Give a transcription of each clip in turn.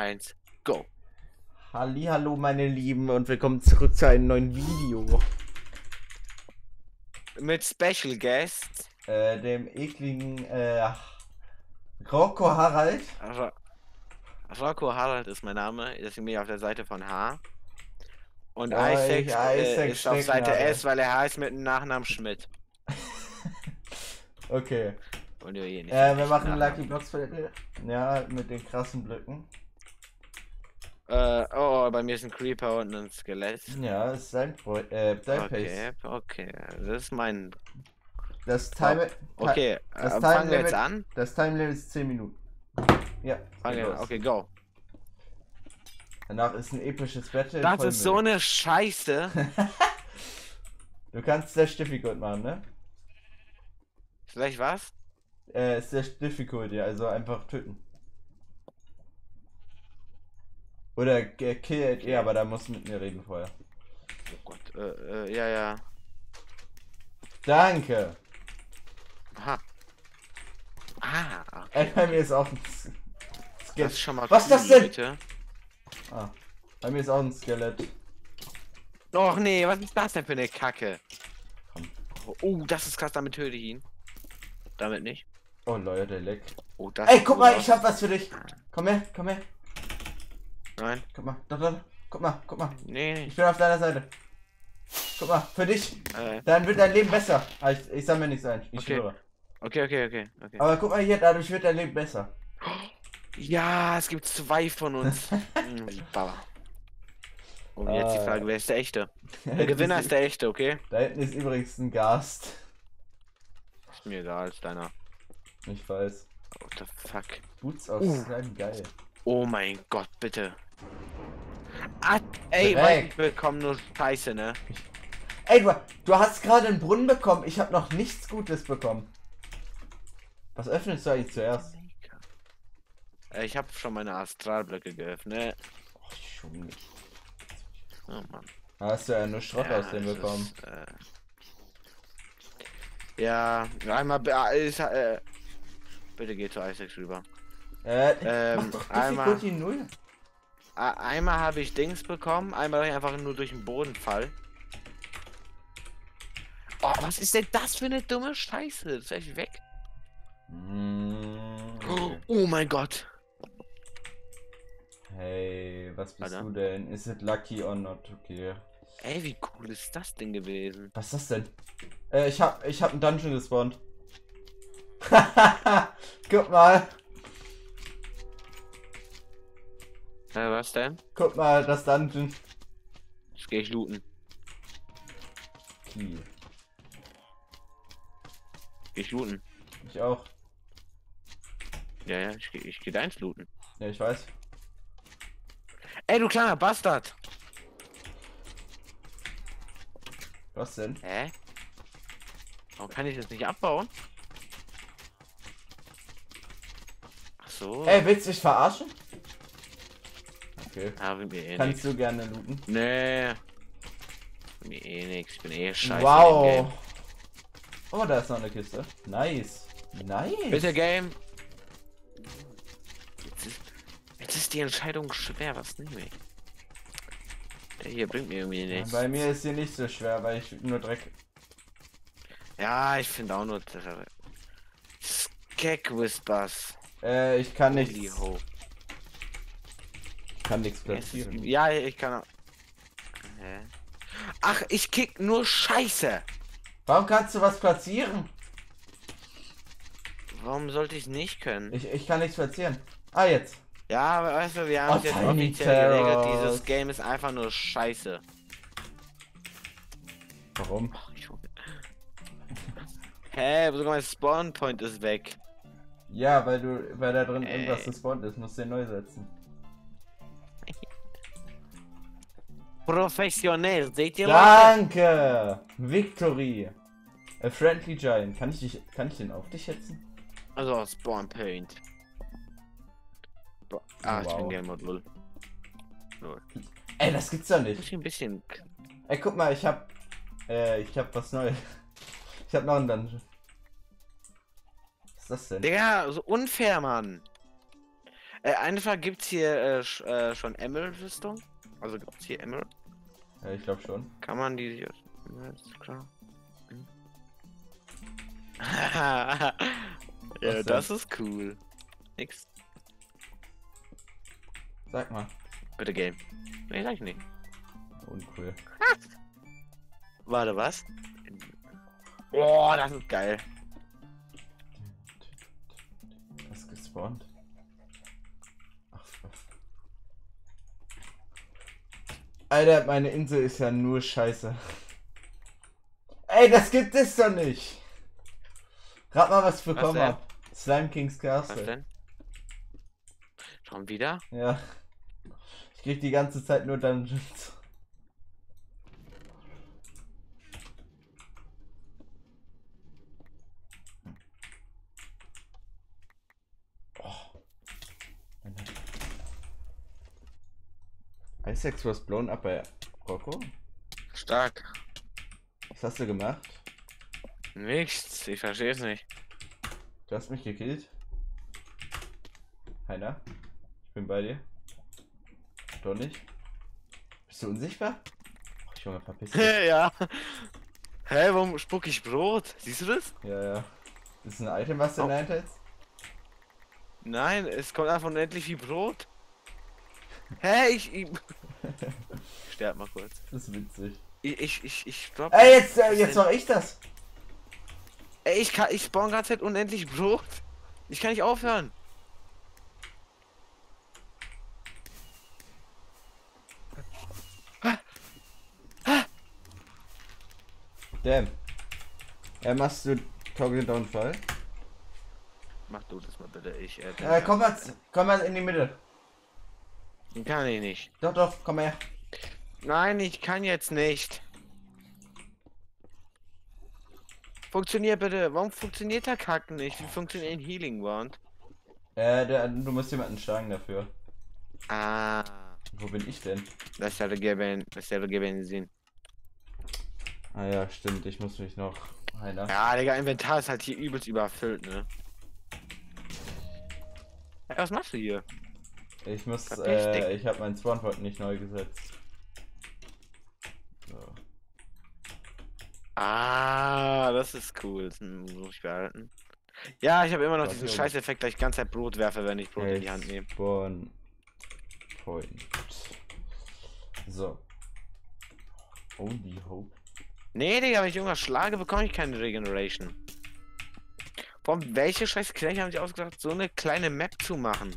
eins, go. Hallo meine Lieben und willkommen zurück zu einem neuen Video. Mit Special Guest. Äh, dem ekligen äh, Rocco Harald. Ro Rocco Harald ist mein Name, deswegen bin ich auf der Seite von H. Und Oh, Isaac, ich- äh, Isaac ist auf Seite Stecknadel. S, weil er heißt mit dem Nachnamen Schmidt. Okay. Und ihr eh nicht. Äh, wir machen. Lucky Blocks. Ja, mit den krassen Blöcken. Äh, oh, bei mir ist ein Creeper und ein Skelett. Ja, ist sein Freund. Äh, dein Okay, Pace. okay. Das ist mein. Das Time. Okay, das äh, Time fangen wir jetzt an. Das Time Limit ist 10 Minuten. Ja. Fangen los. okay, go. Danach ist ein episches Battle. Das ist so eine Scheiße. Du kannst sehr difficult machen, ne? Vielleicht was? Äh, sehr difficult, ja, also einfach töten. Oder äh, kill it, ja, aber da musst du mit mir reden vorher. Oh Gott, äh, äh, ja, ja. Danke! Aha. Ah, Ey, okay. bei mir ist auch ein S- Das Skelett. ist schon mal Was ist das cool, denn? Leute. Ah, bei mir ist auch ein Skelett. Och nee, was ist das denn für eine Kacke? Komm. Oh, das ist krass, damit töte ich ihn. Damit nicht. Oh Leute, der leck. Oh, das Ey, guck mal, ich hab was für dich. Komm her, komm her. Nein, Guck mal, da, da. Guck mal, guck mal. nee, Ich bin auf deiner Seite. Guck mal, für dich. äh, Dann wird dein Leben besser. Ah, ich, ich sammle nichts ein, ich Okay. schwöre. okay, okay, okay, okay. Aber guck mal hier, dadurch wird dein Leben besser. Ja, es gibt zwei von uns. Hm, wie Baba. Und jetzt die Ah. Frage, wer ist der Echte? Der Gewinner ist, ist der Echte, okay? Da hinten ist übrigens ein Gast. Ist mir egal, ist deiner. Ich weiß. What the fuck? Boots aus Uh. Geil. Oh mein Gott, bitte. Ah, ey. Mann, ich bekomme nur Scheiße, ne? Ey, du, du hast gerade einen Brunnen bekommen. Ich habe noch nichts Gutes bekommen. Was öffnest du eigentlich zuerst? Äh, Ich habe schon meine Astralblöcke geöffnet. Oh, schon nicht. Oh Mann. Da hast du ja nur Schrott Ja, aus dem bekommen. Ist, äh... Ja, einmal äh, ist, äh... Bitte geh zu Isaac rüber. Äh, Ähm, mach doch einmal- null. Einmal habe ich Dings bekommen, einmal einfach nur durch den Bodenfall. Oh, was ist denn das für eine dumme Scheiße? Das ist echt weg. Mm, Oh, okay. oh mein Gott. Hey, was bist Alter. du denn? Is it lucky or not? Okay. Ey, wie cool ist das denn gewesen? Was ist das denn? Äh, ich hab, ich hab einen Dungeon gespawnt. Guck mal. Äh, was denn? Guck mal, das Dungeon. Jetzt gehe ich looten. Key. Geh ich looten. Ich auch. Ja, ja, ich gehe ich geh deins looten. Ja, ich weiß. Ey, du kleiner Bastard! Was denn? Hä? Warum kann ich das nicht abbauen? Ach so. Ey, willst du dich verarschen? Okay. Bringt mir eh Kannst nix. du gerne looten. Nee. Bringt Mir eh nix. Ich bin eh scheiße. wow. Oh, da ist noch eine Kiste. Nice. Nice. Bitte, Game. Jetzt ist, jetzt ist die Entscheidung schwer. Was nehme ich? Der hier bringt mir irgendwie nichts. Bei mir ist hier nicht so schwer, weil ich nur Dreck. Ja, ich finde auch nur. Skek Whispers. Äh, ich kann. Ich kann nichts platzieren. Ja, ich kann. auch-? Ach, ich kick nur Scheiße. Warum kannst du was platzieren? Warum sollte ich nicht können? Ich, ich kann nichts platzieren. Ah, jetzt. Ja, aber weißt du, wir haben Oh, es jetzt offiziell geregelt. Dieses Game ist einfach nur Scheiße. Warum? Hä, sogar mein Spawn Point ist weg. Ja, weil du, weil da drin Äh. irgendwas gespawnt ist, musst du den neu setzen. Professionell, seht ihr Leute? Danke! Victory! A friendly giant. Kann ich dich, kann ich den auf dich setzen? Also Spawn Point. Bo- Ah, ich Wow. bin Game Mode Lull. Lull. Ey, das gibt's doch nicht. ich ein bisschen. Ey, guck mal, ich hab, äh, ich hab was Neues. Ich hab noch einen Dungeon. Was ist das denn? Digga, so unfair, Mann. Äh, einfach gibt's hier äh, sch, äh, schon Emerald-Rüstung? Also gibt's hier Emerald? Ja, ich glaube schon. Kann man die hier. Ist klar. Hm. ja, das ist cool. Nix. Sag mal. Bitte Game. Nee, sag ich nicht. Uncool. Warte, was? Boah, das ist geil. Was gespawnt? Ach, was. Alter, meine Insel ist ja nur scheiße. Ey, das gibt es doch nicht. Rat mal, was ich bekommen denn? hab. Slime King's Was Castle. denn? Schon wieder? Ja. Ich krieg die ganze Zeit nur Dungeons. Isaacs was blown up bei Rocco? Stark. Was hast du gemacht? Nichts. Ich verstehe es nicht. Du hast mich gekillt? Heiner? Ich bin bei dir. Doch nicht? Bist du unsichtbar? Ach, Junge, verpiss dich. ja. Hä, warum spuck ich Brot? Siehst du das? Ja, ja. Ist ein Item, was du in Oh. hältst? Nein, es kommt einfach unendlich wie Brot. Hä, ich. ich sterb mal kurz. Das ist witzig. Ich, ich, ich, ich drop. Ey, jetzt, äh, jetzt mach ich das. Ey, ich kann, ich spawn ganze Zeit unendlich Brot. Ich kann nicht aufhören. Damn. Ja, machst du Toggle Downfall? Mach du das mal bitte. Ich. Äh, Äh, komm mal, komm mal in die Mitte. Kann ich nicht. Doch, doch, komm mal her. Nein, ich kann jetzt nicht. Funktioniert bitte. Warum funktioniert der Kack nicht? Wie funktioniert ein Healing Wand? Äh, der, du musst jemanden schlagen dafür. Ah. Wo bin ich denn? Das der Geben. Das ja der Benzin. Ah ja, stimmt, ich muss mich noch. Heiner. Ja, Digga, Inventar ist halt hier übelst überfüllt, ne? Was machst du hier? Ich muss, Verpiss äh, ich habe meinen Spawnpoint nicht neu gesetzt. So. Ah, das ist cool. Das muss ich behalten. Ja, ich habe immer noch Was diesen? Scheißeffekt, dass ich ganze Zeit Brot werfe, wenn ich Brot in die Hand nehme. Spawn Point. So. Holy Hope. Nee, Digga, wenn ich irgendwas schlage, bekomme ich keine Regeneration. Warum, welche scheiß Knechte haben sich ausgedacht, so eine kleine Map zu machen?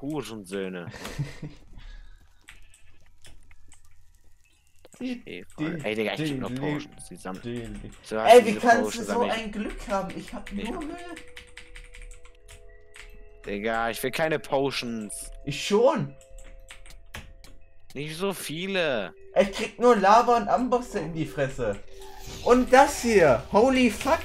Hurensöhne. Ey, Digga, ich krieg noch Potions. Die sammeln. So, Ey, wie kannst du so ein Glück haben? Ich hab nur Müll. Digga, ich will keine Potions. Ich schon. Nicht so viele. Ich krieg nur Lava und Ambosse in die Fresse. Und das hier. Holy fuck.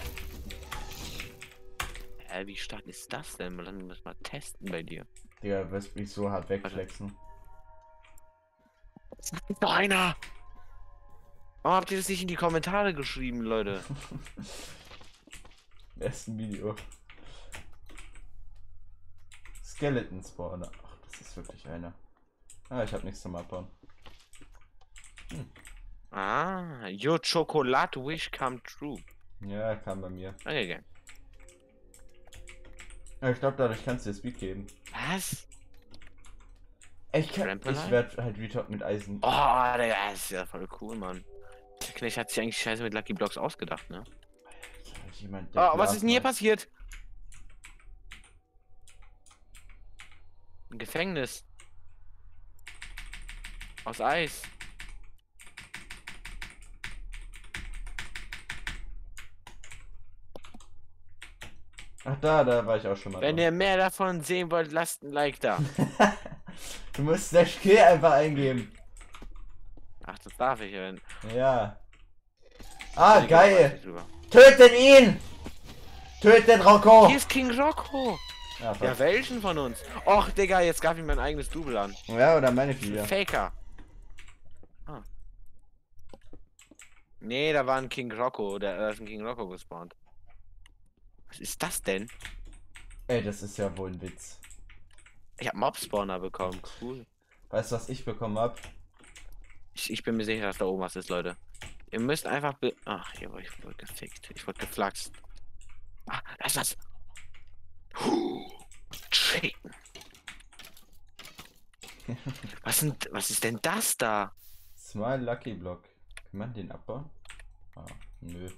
Hä, wie stark ist das denn? Mal Lass mich mal testen bei dir. Digga, du wirst mich so hart wegflexen. Ist doch einer! Warum habt ihr das nicht in die Kommentare geschrieben, Leute? Im ersten Video. Skeleton Spawner. Ach, das ist wirklich einer. Ah, ich hab nichts zum Abbauen. Ah, your chocolate wish come true. Ja, kam bei mir. Okay, okay. Ja, ich glaube, dadurch kannst du dir Speed geben. Was? Ich, kann, ich werde halt retort mit Eisen. Oh, das ist ja voll cool, Mann. Knecht hat sich eigentlich scheiße mit Lucky Blocks ausgedacht, ne? Jemand, Oh, was ist denn hier passiert? Ein Gefängnis. Aus Eis. Ach da, da war ich auch schon mal. Wenn drauf. ihr mehr davon sehen wollt, lasst ein Like da. du musst Slash Kill einfach eingeben. Ach, das darf ich ja. Ja. Ah, geil. Tötet ihn! Tötet Rocco! Hier ist King Rocco. Ja. Ja, welchen von uns? Och, Digga, jetzt gab ich mein eigenes Double an. ja, oder meine Viecher. Faker. Ah. Nee, da war ein King Rocco. Da da ist ein King Rocco gespawnt. Was ist das denn? Ey, das ist ja wohl ein Witz. Ich hab Mob-Spawner bekommen. Cool. Weißt du, was ich bekommen hab? Ich, ich bin mir sicher, dass da oben was ist, Leute. Ihr müsst einfach be Ach, hier wurde ich wurde gefickt. Ich wurde geflaxt. Ah, da ist was. Huh, Chicken. was, sind, was ist denn das da? Smile Lucky Block. Kann man den abbauen? Ah, nö.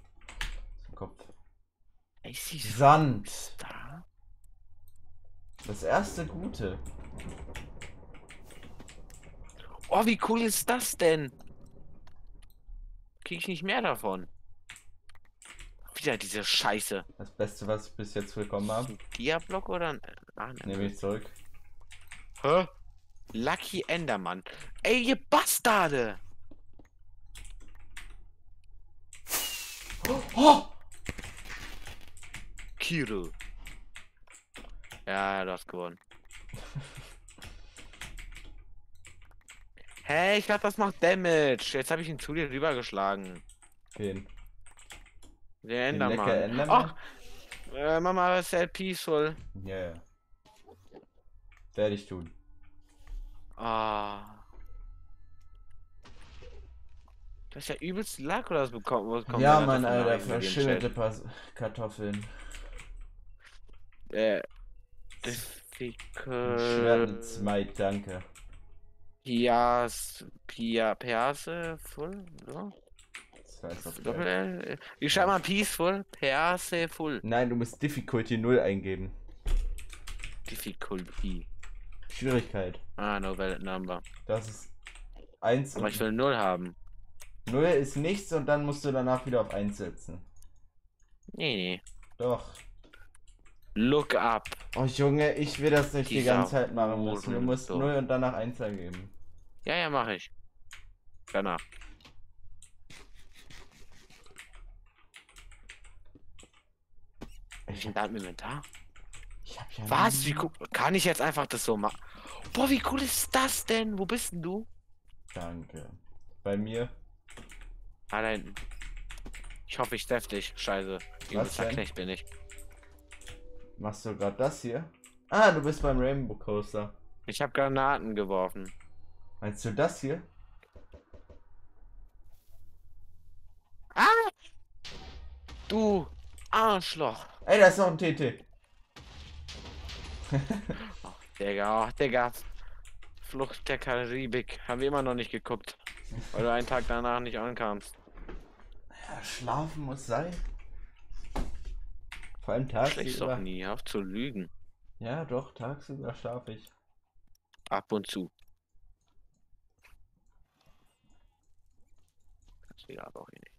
Zum Kopf. Sand. da. Das erste Gute. Oh, wie cool ist das denn? Krieg ich nicht mehr davon? Wieder diese Scheiße. Das Beste, was ich bis jetzt bekommen habe. Diablock oder ein. Ah, ne. Nehme ich zurück. Hä? Lucky Endermann. Ey, ihr Bastarde! Oh! Kiro. Ja, du hast gewonnen. Hey, ich glaube, das macht Damage. Jetzt habe ich ihn zu dir rübergeschlagen. Wen? Der Den lecker Endermann. Enderman? Ach, äh, Mama ist sehr peaceful. Ja, ja. Werde ich tun. Ah. Das ist ja übelst Lack oder was bekommen? Was ja, Mann, Alter, verschimmelte Kartoffeln. Äh. Schwert mit. Smite, danke. Pias. Pia. Perse. Full. So. Das doch Doppel. L. Wie schreibt man Peaceful? Perse Full. Nein, du musst Difficulty 0 eingeben. Difficulty. Schwierigkeit. Ah, no valid number. Das ist 1 Aber ich will 0 haben. 0 ist nichts und dann musst du danach wieder auf 1 setzen. Nee, nee. Doch. Look up. Oh Junge, ich will das nicht die ganze Zeit machen müssen. Du musst Hurensohn. 0 und danach 1 eingeben. Ja, ja, mach ich. Danach. Ich bin da im Inventar. Ich hab ja Was? Wie cool. Kann ich jetzt einfach das so machen? Boah, wie cool ist das denn? Wo bist denn du? Danke. Bei mir. Ah, da hinten. Ich hoffe, ich steff dich. Scheiße. Übelster? Knecht bin ich. Machst du gerade das hier? Ah, du bist beim Rainbow Coaster. Ich habe Granaten geworfen. Meinst du das hier? Ah! Du Arschloch. Ey, da ist noch ein TT. Digga, ach, Digga. Flucht der Karibik. Haben wir immer noch nicht geguckt. Weil du einen Tag danach nicht ankamst. Ja, schlafen muss sein. Vor allem Schlägst doch tagsüber. nie. Auf zu lügen. Ja, doch, tagsüber schlafe ich. Ab und zu. Das geht aber auch nicht.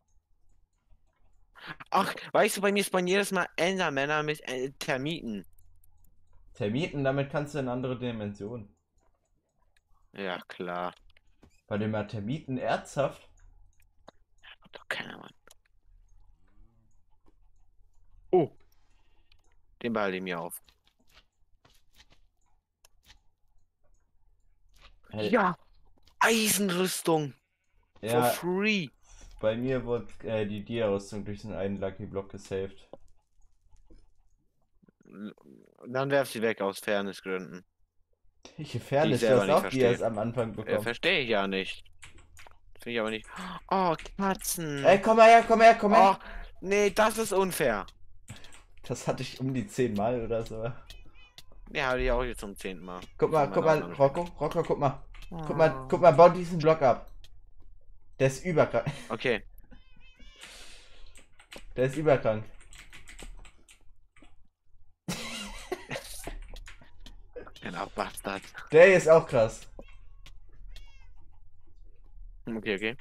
Ach, weißt du, bei mir spawnen jedes Mal Endermänner mit äh, Termiten. Termiten, damit kannst du in andere Dimensionen. Ja, klar. Bei dem Termiten ernsthaft. Hat doch keiner, Mann. Oh. Den behalte ich mir auf. Hey, Ja. Eisenrüstung. ja, For free. bei mir wurde äh, die Dia-Rüstung durch den einen Lucky Block gesaved. Dann werf sie weg aus Fairnessgründen. Welche Fairness, du hast auch verstehe. Dias am Anfang bekommen. verstehe ich ja nicht. Finde ich aber nicht. Oh, Katzen. Ey, komm mal her, komm her, komm her. Oh, nee, das ist unfair. Das hatte ich um die 10 Mal oder so. Ja, habe ich auch jetzt zum zehnten Mal. Guck mal, guck mal. Rocco, Rocco, guck mal. Guck Oh. mal, guck mal, bau diesen Block ab. Der ist überkrank. Okay. Der ist überkrank. Genau, Bastard. Der ist auch krass. Okay, okay.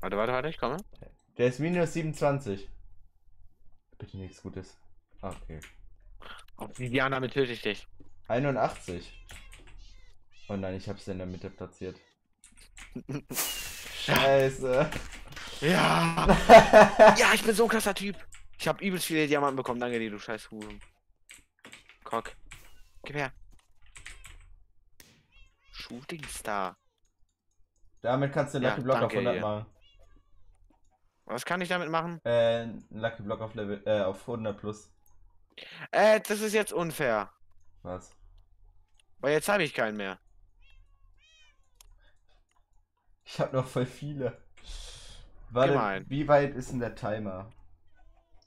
Warte, warte, warte, ich komme. Der ist minus 27. Bitte nichts Gutes. Okay. Vivian, damit töte ich dich. 81. Oh nein, ich hab's in der Mitte platziert. Scheiße. Ja! ja, ich bin so ein krasser Typ. Ich habe übelst viele Diamanten bekommen. Danke dir, du scheiß Huren. Cock. Gib her. Shooting Star. Damit kannst du einen Ja, Lucky Block auf danke 100 dir. machen. Was kann ich damit machen? Äh, einen Lucky Block auf Level, äh, auf 100 plus. Äh, das ist jetzt unfair. Was? Weil jetzt habe ich keinen mehr. Ich habe noch voll viele. Warte, Gemein. wie weit ist denn der Timer?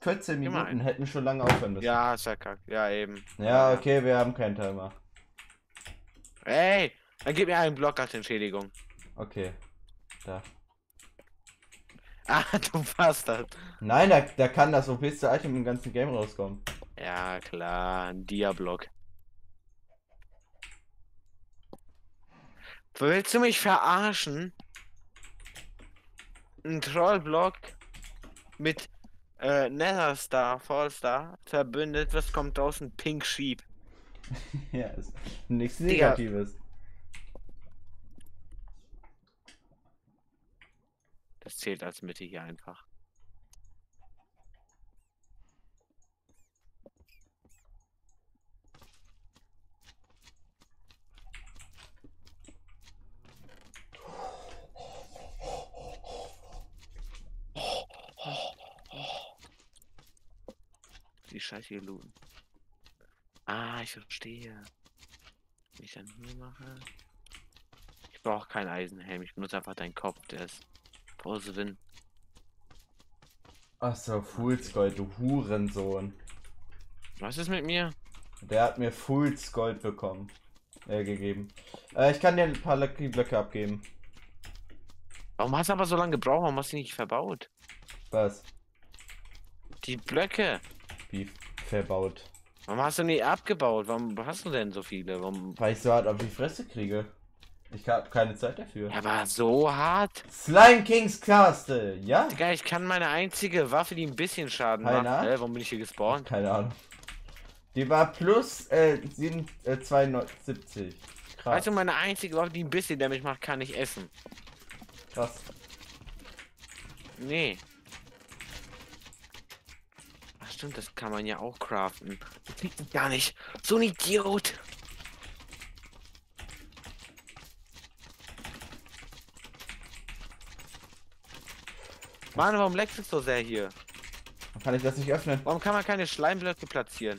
14 Minuten Gemein. hätten schon lange aufhören müssen. Ja, ist ja kack. Ja, eben. Ja, okay, wir haben keinen Timer. Ey, dann gib mir einen Block als Entschädigung. Okay. Da. Ah, du Bastard. Nein, da, da kann das OPste Item im ganzen Game rauskommen. Ja, klar, ein Dia-Block. Willst du mich verarschen? Ein Trollblock mit äh, Netherstar, Fallstar verbündet, was kommt draußen? Pink Sheep. ja, ist nichts. Negatives. Das zählt als Mitte hier einfach. Die Scheiße hier looten. Ah, ich verstehe. Wenn ich dann hier mache. Ich brauche keinen Eisenhelm, ich benutze einfach deinen Kopf, der ist Pause Win. Achso, Fool's Gold, du Hurensohn. Was ist mit mir? Der hat mir Fool's Gold bekommen. Äh, gegeben. Äh, ich kann dir ein paar Lucky Blöcke abgeben. Warum hast du aber so lange gebraucht? Warum hast du die nicht verbaut? Was? Die Blöcke. Wie verbaut. Warum hast du nie abgebaut? Warum hast du denn so viele? Warum? Weil ich so hart auf die Fresse kriege. Ich habe keine Zeit dafür. Aber so hart. Slime Kings Castle, ja? Digga, ich kann meine einzige Waffe, die ein bisschen Schaden Keiner? macht. Hä, warum bin ich hier gespawnt? Keine Ahnung. Die war plus äh, 7, äh, 72. Krass. Weißt du, meine einzige Waffe, die ein bisschen Damage macht, kann ich essen. krass. Nee. Ach stimmt, das kann man ja auch craften. Das liegt gar nicht. So ein Idiot. Mann, warum leckt es so sehr hier? Kann ich das nicht öffnen? Warum kann man keine Schleimblöcke platzieren?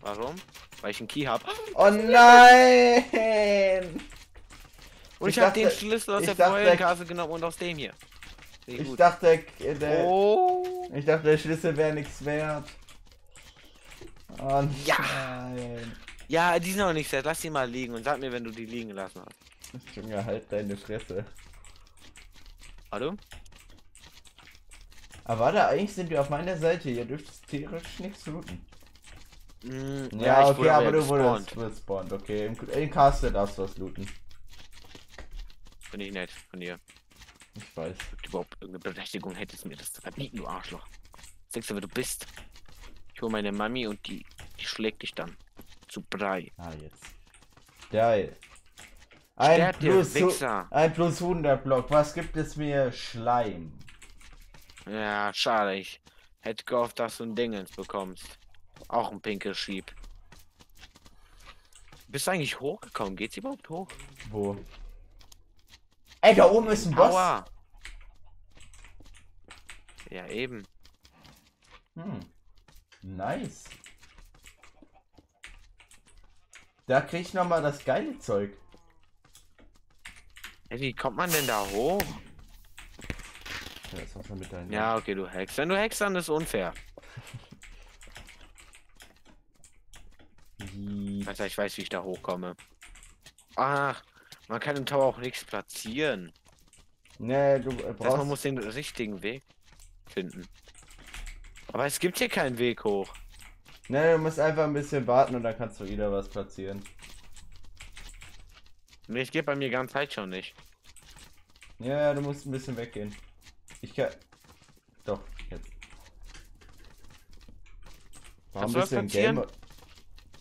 Warum? Weil ich einen Key habe. Oh nein! Und ich, Ich habe den dachte- Schlüssel aus der Karte genommen und aus dem hier. Sehr Ich gut. dachte, äh, der, Oh. ich dachte, der Schlüssel wäre nichts wert. Oh Ja. nein. Ja, die sind noch nicht set. Lass die mal liegen und sag mir, wenn du die liegen gelassen hast. Junge, halt deine Fresse. Hallo? Aber warte, eigentlich sind wir auf meiner Seite. Ihr dürft theoretisch nichts looten. Mm, Ja, ich okay, aber ja du wurdest gespawnt. Okay, im, im Castle darfst du was looten. Finde ich nett von dir. Ich weiß. Ob du überhaupt irgendeine Berechtigung hättest, mir das zu verbieten, du Arschloch. Sagst du, wer du bist. Ich hole meine Mami und die, die schlägt dich dann. Zu Brei. Ah, jetzt. Geil. Ein plus, ein plus 100 Block. Was gibt es mir? Schleim. Ja, schade. Ich hätte gehofft, dass du ein Dingens bekommst. Auch ein pinkes Schieb. Bist du eigentlich hochgekommen? Geht's überhaupt hoch? Wo? Ey, da oben ist ein Boss. Aua. Ja, eben. Hm. Nice. Da krieg ich nochmal das geile Zeug. Ey, wie kommt man denn da hoch? Ja, das war schon mit deinen. Ja, okay, du hackst. Wenn du hackst, dann ist unfair. Alter, ich weiß, wie ich da hochkomme. Ach, man kann im Tower auch nichts platzieren. Nee, du äh, Das heißt, man brauchst. muss den richtigen Weg finden. Aber es gibt hier keinen Weg hoch. Nee, du musst einfach ein bisschen warten und dann kannst du wieder was platzieren. Nee, es geht bei mir ganz Zeit schon nicht. Ja, du musst ein bisschen weggehen. Ich kann. Doch, jetzt. Warum Kannst bist du im Game?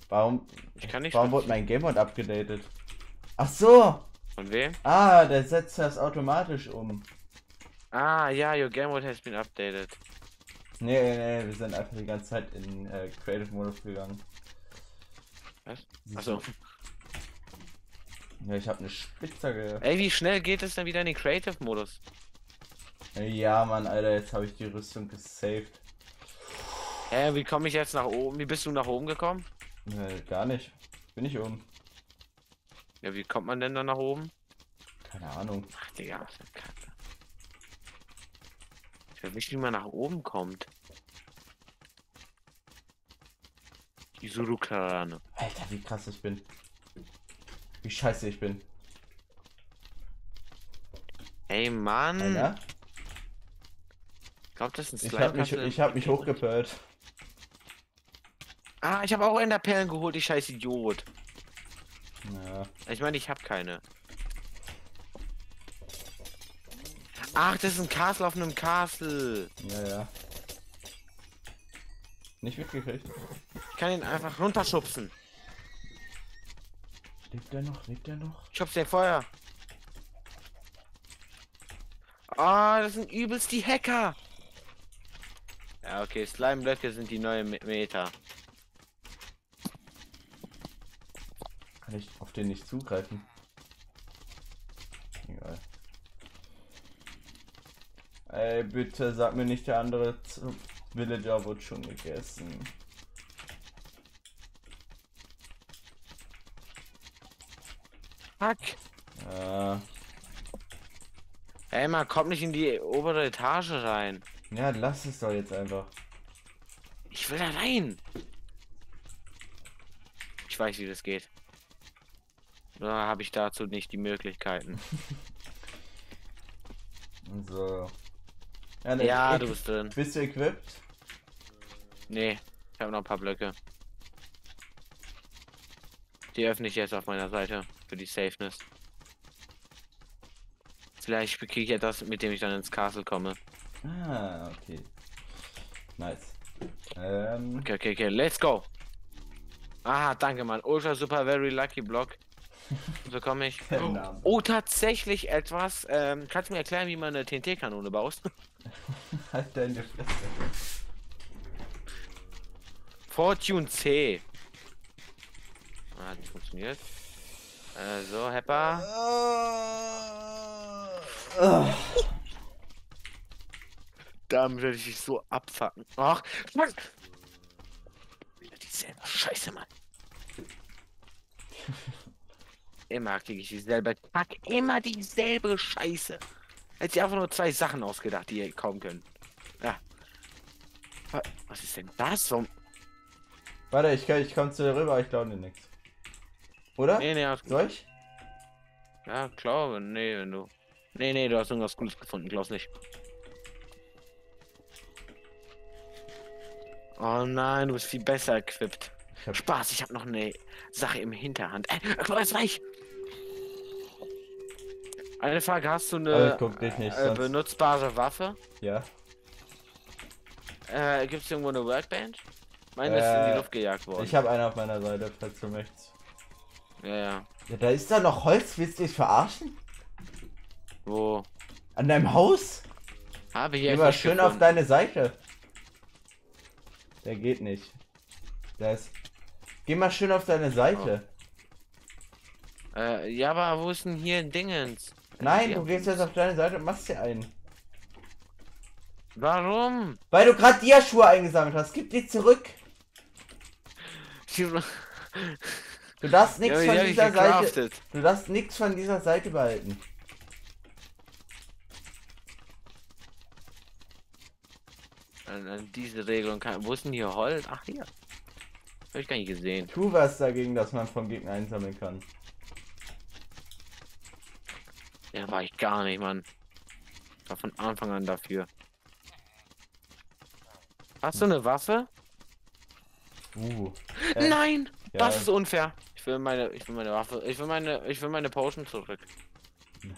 Warum, Ich kann nicht warum wurde mein Game Mode abgedatet? Ach so! Von wem? Ah, der setzt das automatisch um. Ah, ja, your game mode has been updated. Nee, nee, nee, wir sind einfach die ganze Zeit in äh, Creative Modus gegangen. Was? Achso. Ja, ich habe eine Spitzhacke. Ey, wie schnell geht es dann wieder in den Creative-Modus? Ja, Mann, Alter, jetzt habe ich die Rüstung gesaved. Hä, wie komme ich jetzt nach oben? Wie bist du nach oben gekommen? Nee, gar nicht. Bin ich oben. Ja, wie kommt man denn da nach oben? Keine Ahnung. Ach, Digga, was für Kacke. Ich weiß nicht, wie man nach oben kommt. Die Surukarane. Alter, wie krass ich bin. Wie scheiße ich bin. Ey, Mann. Alter, Ich glaube, das ist ein ich hab mich, ich hab mich hochgepölt. Ah, ich habe auch Enderperlen geholt, ich scheiß Idiot. Ja. Ich meine, ich habe keine. Ach, das ist ein Castle auf einem Castle. Ja, ja. Nicht mitgekriegt. Ich kann ihn einfach runterschubsen. Lebt der noch? Lebt der noch? Ich schubse den Feuer. Ah, das sind übelst die Hacker. Ja, okay, Slime-Blöcke sind die neue Me- Meta. Kann ich auf den nicht zugreifen? Egal. Ey, bitte sag mir nicht, der andere Villager wird schon gegessen. Fuck. Ja, Ey, man kommt nicht in die obere Etage rein. Ja, lass es doch jetzt einfach. Ich will da rein. Ich weiß, wie das geht. Da habe ich dazu nicht die Möglichkeiten. So. Ja, Ja, du bist drin. Bist du equipped? Nee, ich habe noch ein paar Blöcke. Die öffne ich jetzt auf meiner Seite für die Safeness. Vielleicht kriege ich etwas, mit dem ich dann ins Castle komme. Ah, okay. Nice. Ähm, Okay, okay, okay, let's go. Ah, danke, Mann. Ultra Super Very Lucky Block. So komme ich. Oh, tatsächlich etwas. Ähm, kannst du mir erklären, wie man eine TNT-Kanone baust? halt deine Fresse. Fortune C. Ah, hat nicht funktioniert. Äh, so, Hepper. Ah. Damit werde ich dich so abfacken. Ach, fuck. Wieder dieselbe Scheiße, Mann. Immer kriege ich dieselbe Kack, immer dieselbe Scheiße. Hätte ich einfach nur zwei Sachen ausgedacht, die ihr kaum können. Ja. Wa- Was ist denn das? Warum? Warte, ich, kann- ich komm zu dir rüber, ich glaube dir nichts. Oder? Nee, nee, hast Soll ich? Ja, glaube, nee, wenn du. Nee, nee, du hast irgendwas Cooles gefunden, glaub's nicht. Oh nein, du bist viel besser equipped. Ich hab, Spaß, ich habe noch eine Sache im Hinterhand. Äh, Chloe reich. Eine Frage, hast du eine nicht, äh, sonst- benutzbare Waffe? ja. Äh, Gibt es irgendwo eine Workbench? Meine ist in Äh, die Luft gejagt worden. Ich habe einen auf meiner Seite, falls du möchtest. Ja, ja. Ja, da ist da noch Holz, willst du dich verarschen? Wo? An deinem Haus? Habe ich mal nicht schön auf gefunden. deine Seite. Der geht nicht. Der ist. Geh mal schön auf deine Seite. Äh, ja, aber wo ist denn hier ein Dingens? Nein, Ja. du gehst jetzt auf deine Seite und machst dir einen. Warum? Weil du gerade Dia-Schuhe eingesammelt hast. Gib die zurück. Du darfst nichts Ja, die von dieser Seite. Du darfst nichts von dieser Seite behalten. An, an diese Regelung kann. Wo ist denn hier Holz? Ach hier. Hab ich gar nicht gesehen. Tu was dagegen, dass man vom Gegner einsammeln kann. Ja, war ich gar nicht, Mann. War von Anfang an dafür. Hast du eine Waffe? Uh. Äh, Nein! ja. Das ist unfair. Ich will meine, ich will meine Waffe, ich will meine, ich will meine Potion zurück.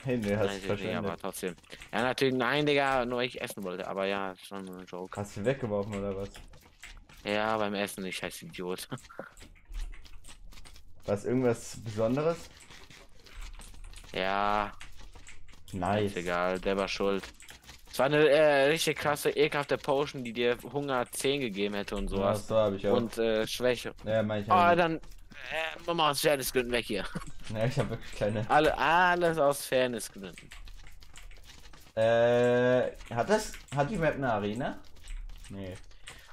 Nein, nee, hast Nein, du nee, aber verschwendet. trotzdem. Ja, natürlich, nein, Digga, nur ich essen wollte. Aber ja, ist schon ein Joke. Hast du weggeworfen oder was? Ja, beim Essen, ich scheiß Idiot. Was irgendwas Besonderes? ja, Nice. ist egal, der war schuld. Es war eine äh, richtig krasse, ekelhafte Potion, die dir Hunger 10 gegeben hätte und Ja, sowas. so habe ich auch. Und äh, Schwäche. ja, mein ich. Oh, dann. Äh, Mama aus Fairnessgründen weg hier. Ja, ich habe wirklich kleine. Alle, alles aus Fairnessgründen. Äh, hat das. Hat die Map eine Arena? Nee.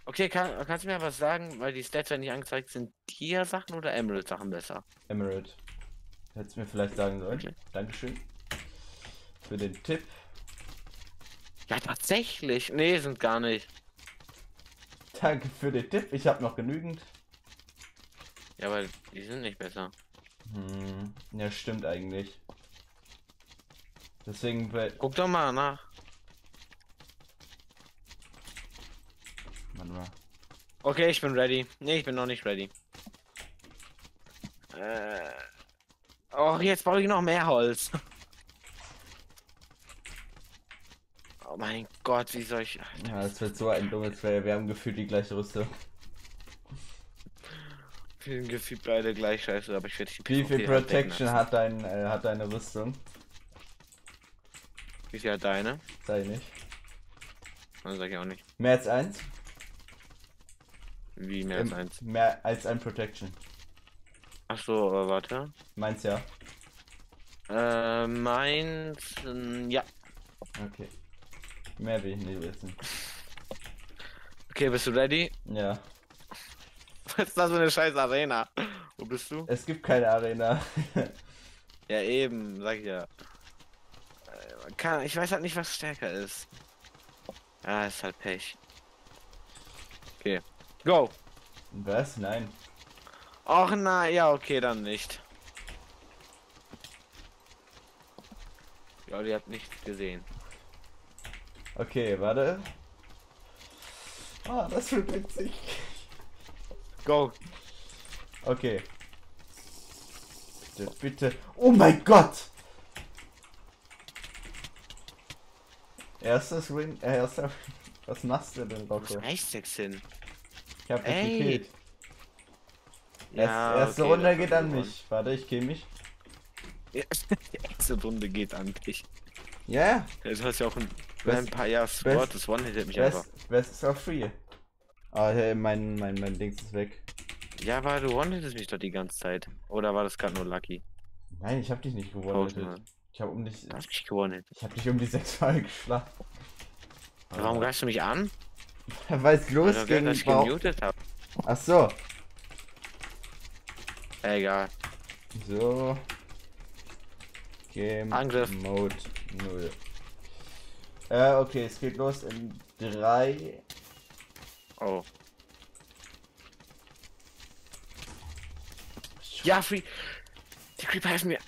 Okay, kann, kannst du mir was sagen, weil die Stats werden nicht angezeigt, sind Tier-Sachen oder Emerald-Sachen besser? Emerald. Hättest mir vielleicht sagen sollen. Okay. Dankeschön. Für den Tipp. Ja, tatsächlich. Nee, sind gar nicht. Danke für den Tipp. Ich habe noch genügend. Ja, aber die sind nicht besser. Hm, ja, stimmt eigentlich. Deswegen, Guck doch mal nach. warte mal. Okay, ich bin ready. Nee, ich bin noch nicht ready. Äh. Oh, jetzt brauche ich noch mehr Holz. Oh mein Gott, wie soll ich. Ja, das wird so ein dummes Fail. Wir haben gefühlt die gleiche Rüstung. Sind gefühlt beide gleich scheiße, aber ich werde die Wie viel Protection hat dein, äh, hat deine Rüstung? Wie viel hat deine? Sei nicht. Dann sag ich auch nicht. Mehr als eins? Wie mehr als Im- eins. Mehr als ein Protection. Ach so, aber warte. Meins ja. Äh, meins. ähm, Ja. Okay. Mehr will ich nicht wissen. Okay, bist du ready? Ja. Was ist das für eine scheiß Arena? Wo bist du? Es gibt keine Arena. Ja, eben, sag ich ja. Äh, Kann, ich weiß halt nicht, was stärker ist. Ah, ist halt Pech. Okay. Go! Was? Nein. Och na, ja, okay, dann nicht. Ja, ihr habt nichts gesehen. Okay, warte. Ah, das wird witzig. Go! Okay. Bitte, bitte. Oh mein Gott! Erstes Win. Äh, erster. Was machst du denn, Rocco? Eistex hin? Ich hab dich Ey. gekillt. Erst, erste okay, Runde geht an mich. Warte, ich kill mich. Ja, Die erste Runde geht an dich. Ja, Ja, Du hast ja auch ein Best- Vampire Sport, das One-Hittet mich best, einfach. best ist auch free. Ah, hey, mein, mein, mein Dings ist weg. Ja, aber du One-Hittest mich doch die ganze Zeit. Oder war das gerade nur Lucky? Nein, ich hab dich nicht gewonnen. Ich hab um dich. Du hast mich gewonnen. Ich hab dich um die sechs Mal geschlagen. Warum greifst du mich an? Weil es Weil losging. ich brauch- gemutet hab. Ach so. Egal. So. Game Angriff. Mode 0. Äh, okay, es geht los in 3. Oh. Ja, Free. Die Creeper helfen mir.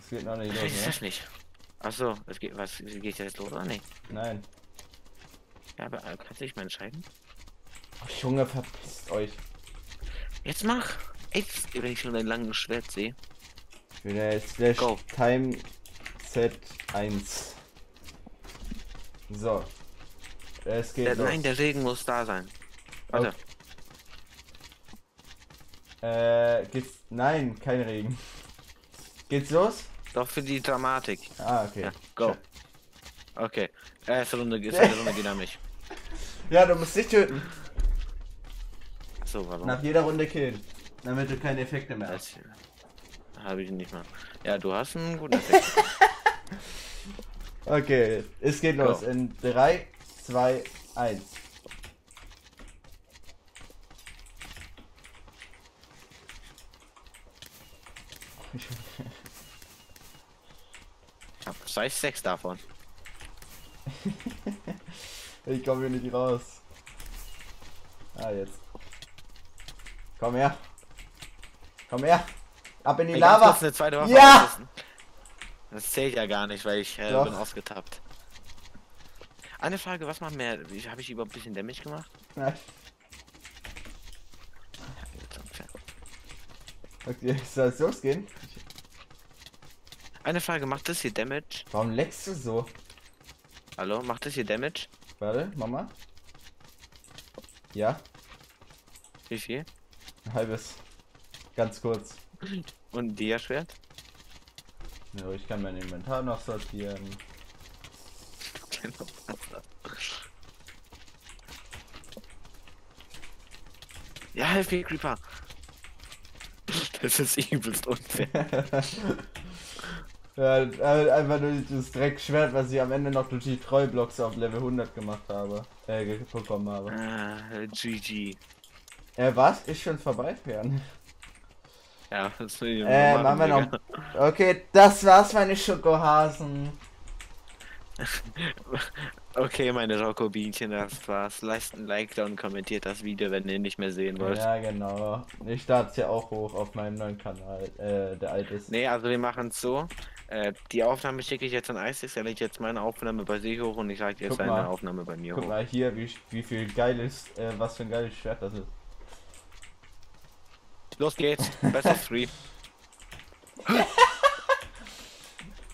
Es geht noch nicht Ich los, ne? das nicht. Achso, es geht, was, geht jetzt los oder nicht? Nein. Ja, aber äh, kannst du dich mal entscheiden? Oh, Junge, verpisst euch. Jetzt mach! Jetzt, wenn ich schon dein langes Schwert sehe. Ich bin ja jetzt slash Go. Time Set 1. So. Es geht los. nein, der Regen muss da sein. Warte. Äh, geht's. Nein, kein Regen. Geht's los? Doch für die Dramatik. Ah, okay. Ja, go. Okay. Erste Runde, zweite Runde geht an mich. Ja, du musst dich töten. Achso, warum? Nach jeder Runde killen. Damit du keine Effekte mehr hast. Habe ich nicht mal. Ja, du hast einen guten Effekt. Okay, es geht los. Go. In 3, 2, 1. Ich hab zwei sechs davon. Ich komme hier nicht raus. Ah, jetzt. Komm her. Komm her. Ab in die Ey, Lava. kurz eine zweite Waffe Ja! Das zählt ja gar nicht, weil ich äh, bin ausgetappt. Eine Frage, was macht mehr? Habe ich überhaupt ein bisschen Damage gemacht? Nein. Okay, soll es losgehen? Eine Frage, macht das hier Damage? Warum leckst du so? Hallo, macht das hier Damage? Warte, Mama. Ja, Wie viel? ein halbes. Ganz kurz. Und Dia-Schwert? So, ich kann mein Inventar noch sortieren. Ja, helf mir, Creeper. Das ist übelst unfair. ja, äh, einfach nur das Dreckschwert, was ich am Ende noch durch die Treublocks auf Level 100 gemacht habe. Äh, bekommen habe. Ah, GG. Äh, was? Ist schon vorbei, Fern? Ja, das will ich Äh, machen wir noch. Digga. Okay, das war's, meine Schokohasen. Okay, meine Rocco-Bienchen, das war's. Lasst ein Like da und kommentiert das Video, wenn ihr nicht mehr sehen wollt. Ja, genau. Ich starte es ja auch hoch auf meinem neuen Kanal, äh, der alt ist. Nee, also wir machen es so. Äh, die Aufnahme schicke ich jetzt an Isis, er legt jetzt meine Aufnahme bei sich hoch und ich sage jetzt Guck seine mal. Aufnahme bei mir Guck hoch. mal hier, wie, wie viel geiles, äh, was für ein geiles Schwert das ist. Los geht's, best of three.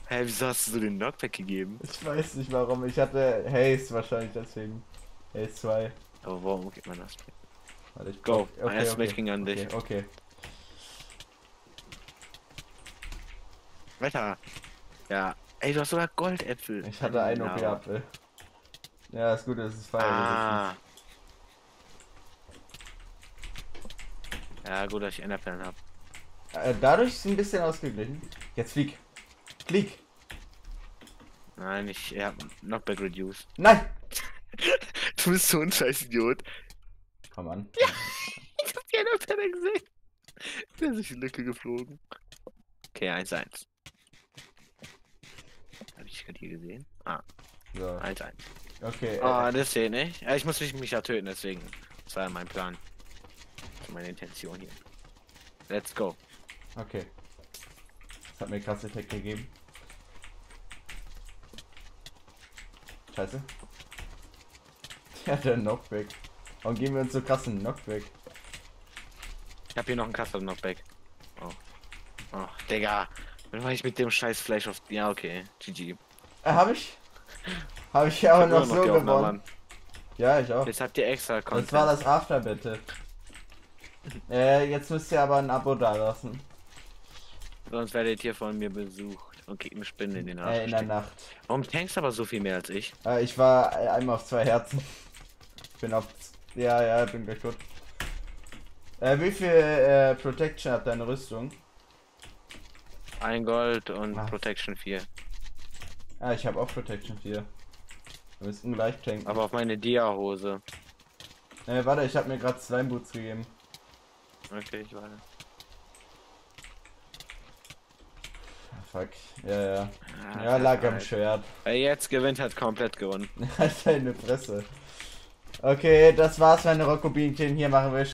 Hä, wieso hast du den Knockback gegeben? Ich weiß nicht warum, ich hatte Haze wahrscheinlich deswegen. Haze 2. Aber warum gibt man das? Warte, ich Go, okay, erstes okay, Match ging an okay, dich. Okay. Wetter. Ja. Ey, du hast sogar Goldäpfel. Ich hatte einen Ja, OP-Apfel. Ja, ist gut, das ist Feuer. Ah. Ja, gut, dass ich Enderperlen hab. Äh, dadurch ist es ein bisschen ausgeglichen. Jetzt flieg. Flieg. Nein, ich hab Knockback Reduce. Nein! Du bist so ein scheiß Idiot. Komm an. Ich hab die Enderperle gesehen. Der ist durch die Lücke geflogen. Okay, 1-1. Ich gerade hier gesehen? Ah, So. 1-1. Okay. Ah, Äh, das sehe nicht. Ja, ich muss mich, mich ja töten, deswegen. Das war ja mein Plan. Das war meine Intention hier. Let's go. okay. Das hat mir krass Effekt gegeben. Scheiße. Ja, der Knockback. Warum geben wir uns so krassen Knockback? Ich hab hier noch einen Kasten Knockback. Oh. Oh, Digga. Wenn ich mit dem scheiß Fleisch auf. Ja, okay. GG. Äh, hab ich? Hab ich aber hab noch so Aufnahme gewonnen. Ja, ich auch. Jetzt habt ihr extra Content. Das war das After bitte. Äh, jetzt müsst ihr aber ein Abo dalassen. Sonst werdet ihr von mir besucht und kriegt eine Spinne in den Arsch. Äh, in der. Nacht. Warum tankst du aber so viel mehr als ich? Äh, ich war äh, einmal auf zwei Herzen. Bin auf. Ja, ja, bin gleich tot. Äh, wie viel äh, Protection hat deine Rüstung? Ein Gold und Was? Protection 4. Ah, ich habe auch Protection 4. Wir müssten gleich tanken. Aber auf meine Dia-Hose. Äh, warte, ich habe mir gerade Slime Boots gegeben. Okay, ich warte. Ah, fuck. Ja, ja. Ah, Ja, lag am. Schwert. Wer jetzt gewinnt, hat komplett gewonnen. Halt deine Fresse. Okay, das war's, meine Rockobinchen. Hier machen wir